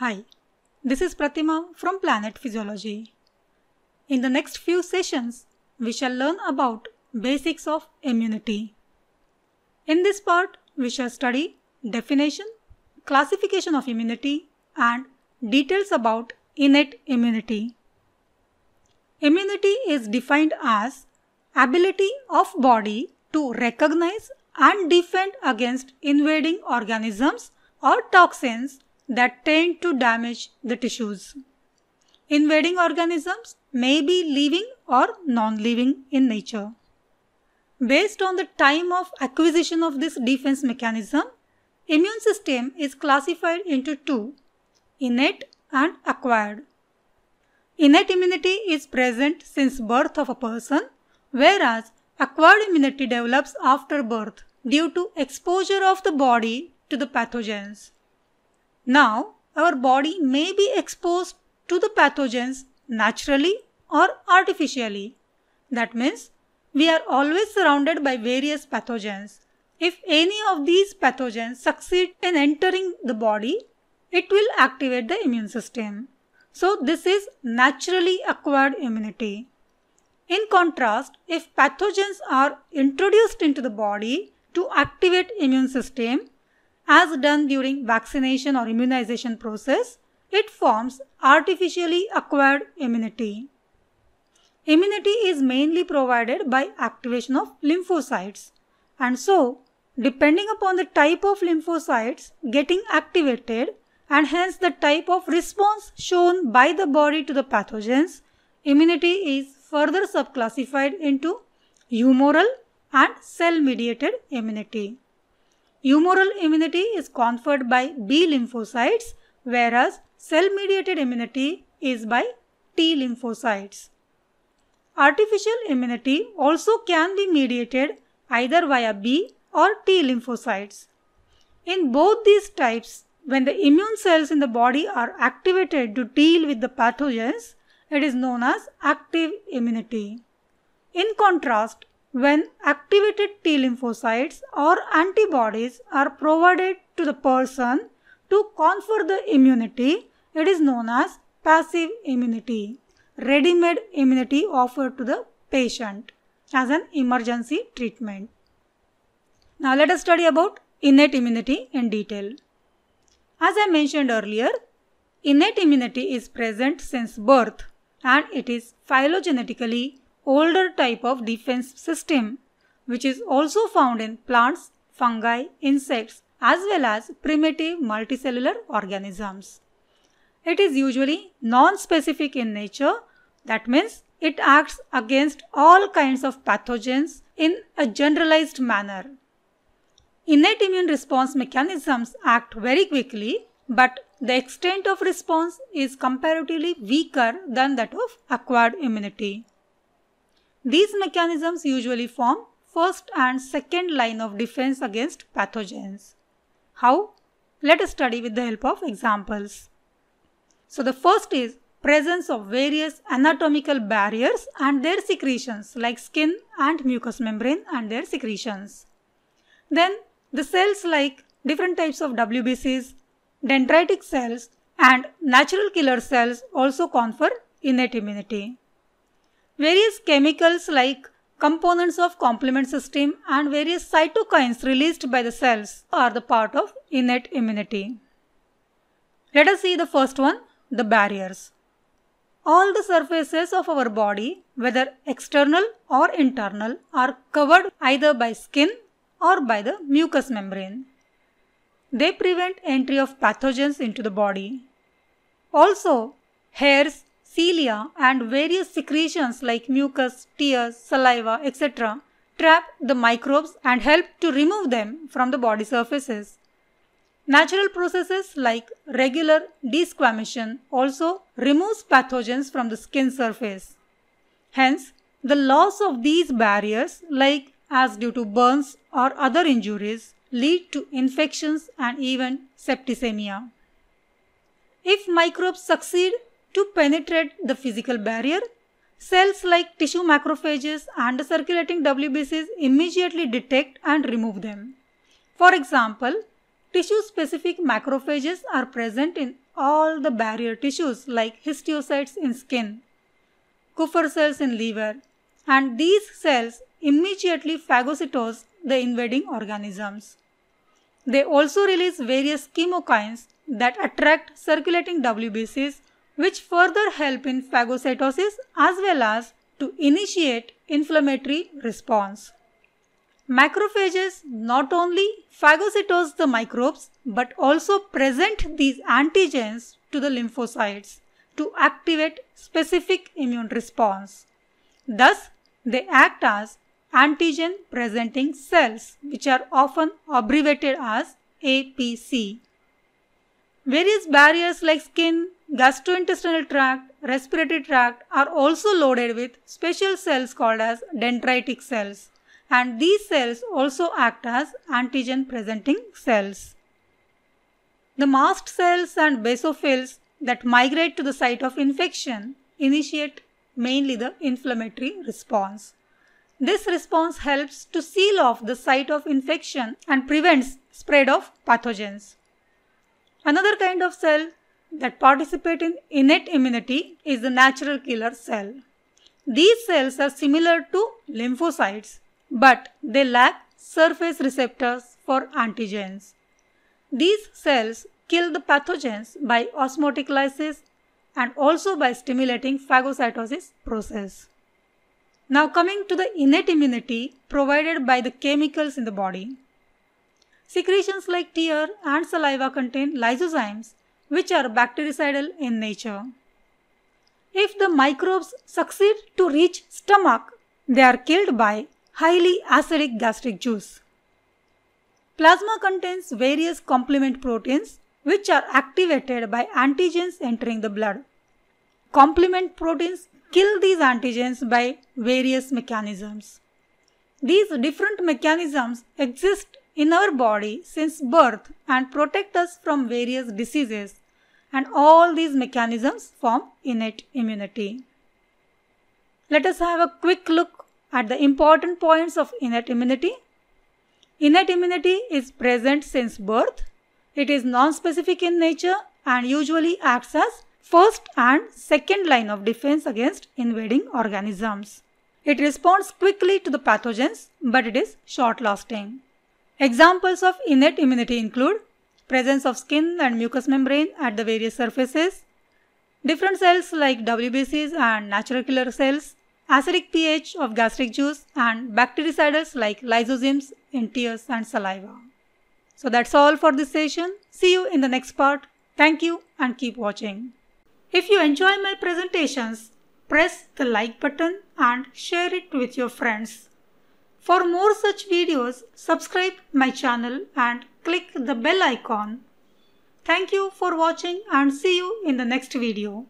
Hi, this is Pratima from Planet Physiology. In the next few sessions, we shall learn about basics of immunity. In this part, we shall study definition, classification of immunity and details about innate immunity. Immunity is defined as ability of body to recognize and defend against invading organisms or toxins that tend to damage the tissues. Invading organisms may be living or non-living in nature. Based on the time of acquisition of this defense mechanism, immune system is classified into two, innate and acquired. Innate immunity is present since birth of a person, whereas acquired immunity develops after birth due to exposure of the body to the pathogens. Now, our body may be exposed to the pathogens naturally or artificially. That means we are always surrounded by various pathogens. If any of these pathogens succeed in entering the body, it will activate the immune system. So this is naturally acquired immunity. In contrast, if pathogens are introduced into the body to activate immune system, as done during vaccination or immunization process, it forms artificially acquired immunity. Immunity is mainly provided by activation of lymphocytes and so depending upon the type of lymphocytes getting activated and hence the type of response shown by the body to the pathogens, immunity is further subclassified into humoral and cell-mediated immunity. Humoral immunity is conferred by B lymphocytes whereas cell-mediated immunity is by T lymphocytes. Artificial immunity also can be mediated either via B or T lymphocytes. In both these types, when the immune cells in the body are activated to deal with the pathogens, it is known as active immunity. In contrast, when activated T lymphocytes or antibodies are provided to the person to confer the immunity, it is known as passive immunity, ready-made immunity offered to the patient as an emergency treatment. Now let us study about innate immunity in detail. As I mentioned earlier, innate immunity is present since birth and it is phylogenetically older type of defense system which is also found in plants, fungi, insects as well as primitive multicellular organisms. It is usually non-specific in nature that means it acts against all kinds of pathogens in a generalized manner. Innate immune response mechanisms act very quickly but the extent of response is comparatively weaker than that of acquired immunity. These mechanisms usually form first and second line of defense against pathogens. How? Let us study with the help of examples. So the first is presence of various anatomical barriers and their secretions like skin and mucous membrane and their secretions. Then the cells like different types of WBCs, dendritic cells and natural killer cells also confer innate immunity. Various chemicals like components of complement system and various cytokines released by the cells are the part of innate immunity. Let us see the first one, the barriers. All the surfaces of our body, whether external or internal, are covered either by skin or by the mucous membrane. They prevent entry of pathogens into the body. Also, hairs, cilia and various secretions like mucus, tears, saliva, etc. trap the microbes and help to remove them from the body surfaces. Natural processes like regular desquamation also removes pathogens from the skin surface. Hence, the loss of these barriers like as due to burns or other injuries lead to infections and even septicemia. If microbes succeed to penetrate the physical barrier, cells like tissue macrophages and circulating WBCs immediately detect and remove them. For example, tissue-specific macrophages are present in all the barrier tissues like histiocytes in skin, Kupffer cells in liver, and these cells immediately phagocytose the invading organisms. They also release various chemokines that attract circulating WBCs which further help in phagocytosis as well as to initiate inflammatory response. Macrophages not only phagocytose the microbes but also present these antigens to the lymphocytes to activate specific immune response. Thus, they act as antigen presenting cells which are often abbreviated as APC. Various barriers like skin, gastrointestinal tract, respiratory tract are also loaded with special cells called as dendritic cells and these cells also act as antigen presenting cells. The mast cells and basophils that migrate to the site of infection initiate mainly the inflammatory response. This response helps to seal off the site of infection and prevents spread of pathogens. Another kind of cell that participate in innate immunity is the natural killer cell. These cells are similar to lymphocytes, but they lack surface receptors for antigens. These cells kill the pathogens by osmotic lysis and also by stimulating phagocytosis process. Now coming to the innate immunity provided by the chemicals in the body. Secretions like tear and saliva contain lysozymes which are bactericidal in nature. If the microbes succeed to reach stomach, they are killed by highly acidic gastric juice. Plasma contains various complement proteins which are activated by antigens entering the blood. Complement proteins kill these antigens by various mechanisms. These different mechanisms exist in our body since birth and protect us from various diseases and all these mechanisms form innate immunity. Let us have a quick look at the important points of innate immunity. Innate immunity is present since birth. It is non-specific in nature and usually acts as first and second line of defense against invading organisms. It responds quickly to the pathogens, but it is short lasting. Examples of innate immunity include presence of skin and mucous membrane at the various surfaces, different cells like WBCs and natural killer cells, acidic pH of gastric juice and bactericidals like lysozymes in tears and saliva. So that's all for this session. See you in the next part. Thank you and keep watching. If you enjoy my presentations, press the like button and share it with your friends. For more such videos, subscribe my channel and click the bell icon. Thank you for watching and see you in the next video.